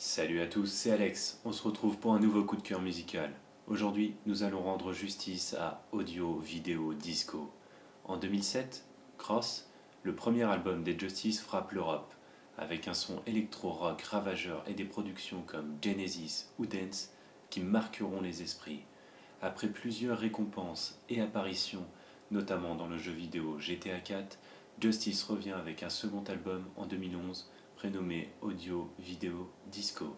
Salut à tous, c'est Alex. On se retrouve pour un nouveau coup de cœur musical. Aujourd'hui, nous allons rendre justice à Audio Vidéo Disco. En 2007, Cross, le premier album des Justice, frappe l'Europe, avec un son électro-rock ravageur et des productions comme Genesis ou Dance qui marqueront les esprits. Après plusieurs récompenses et apparitions, notamment dans le jeu vidéo GTA 4, Justice revient avec un second album en 2011 prénommé Audio Vidéo Disco.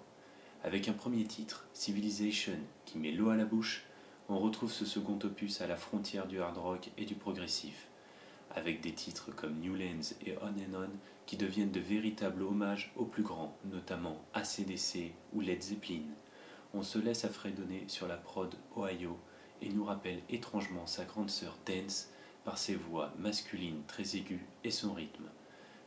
Avec un premier titre, Civilization, qui met l'eau à la bouche, on retrouve ce second opus à la frontière du hard rock et du progressif, avec des titres comme New Lens et On and On qui deviennent de véritables hommages aux plus grands, notamment ACDC ou Led Zeppelin. On se laisse affredonner sur la prod Ohio et nous rappelle étrangement sa grande sœur Dance par ses voix masculines très aiguës et son rythme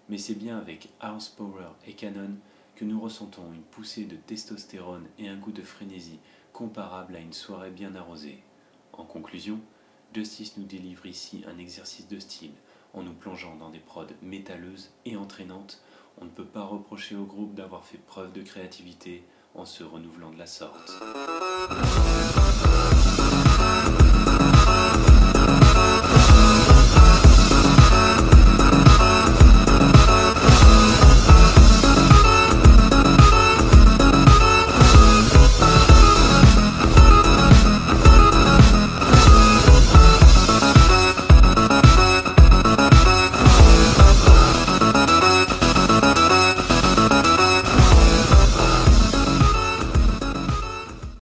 mais c'est bien avec House Power et Canon que nous ressentons une poussée de testostérone et un goût de frénésie comparable à une soirée bien arrosée. En conclusion, Justice nous délivre ici un exercice de style en nous plongeant dans des prods métalleuses et entraînantes. On ne peut pas reprocher au groupe d'avoir fait preuve de créativité en se renouvelant de la sorte.